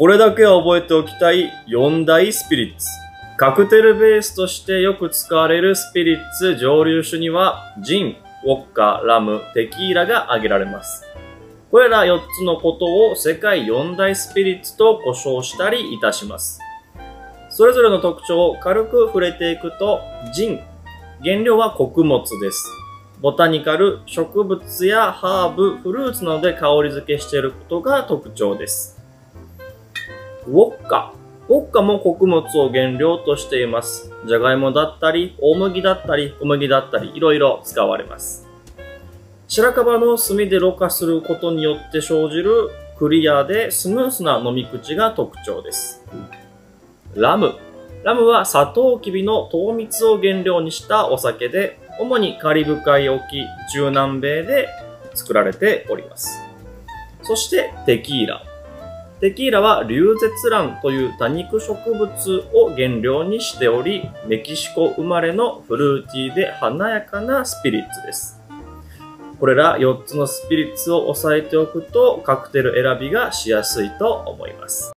これだけは覚えておきたい4大スピリッツ。カクテルベースとしてよく使われるスピリッツ蒸留酒には、ジン、ウォッカ、ラム、テキーラが挙げられます。これら4つのことを世界4大スピリッツと呼称したりいたします。それぞれの特徴を軽く触れていくと、ジン。原料は穀物です。ボタニカル、植物やハーブ、フルーツなどで香り付けしていることが特徴です。ウォッカ。ウォッカも穀物を原料としています。じゃがいもだったり、大麦だったり、小麦だったり、いろいろ使われます。白樺の炭でろ過することによって生じるクリアでスムースな飲み口が特徴です。ラム。ラムはサトウキビの糖蜜を原料にしたお酒で、主にカリブ海沖、中南米で作られております。そしてテキーラ。テキーラはリュウゼツランという多肉植物を原料にしており、メキシコ生まれのフルーティーで華やかなスピリッツです。これら4つのスピリッツを押さえておくとカクテル選びがしやすいと思います。